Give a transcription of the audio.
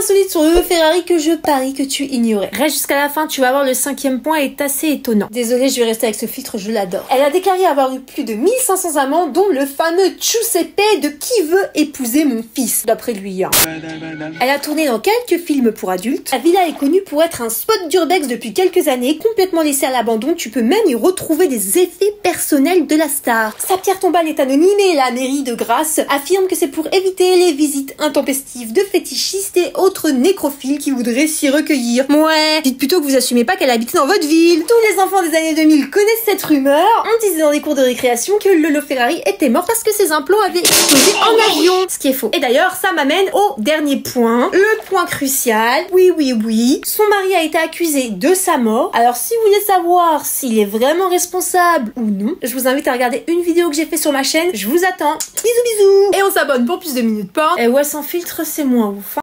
insolite sur Lolo Ferrari que je parie que tu ignorais. Reste jusqu'à la fin, tu vas voir le cinquième point est assez étonnant. Désolée, je vais rester avec ce filtre, je l'adore. Elle a déclaré avoir eu plus de 1500 amants, dont le fameux Giuseppe de Qui veut épouser mon fils, d'après lui. hein. Elle a tourné dans quelques films pour adultes. La villa est connue pour être un spot d'urbex depuis quelques années, complètement laissé à l'abandon. Tu peux même y retrouver des effets personnels de la star. Sa pierre tombale est anonymée et la mairie de Grasse affirme que c'est pour éviter les visites intempestives de fétichistes et autres nécrophiles qui voudraient s'y recueillir. Ouais, dites plutôt que vous assumez pas qu'elle habite dans votre ville. Tous les enfants des années 2000 connaissent cette rumeur. On disait dans les cours de récréation que Lolo Ferrari était mort parce que ses implants avaient explosé en avion. Ce qui est faux. Et d'ailleurs, ça m'amène au dernier point. Le point crucial. Oui, oui, oui. Son mari a été accusé de sa mort. Alors, si vous voulez savoir s'il est vraiment responsable ou non, je vous invite à regarder une vidéo que j'ai fait sur ma chaîne. Je vous attends. Bisous, bisous. Et on s'abonne pour plus de minutes porn. Et ouais, sans filtre, c'est moins ouf. hein.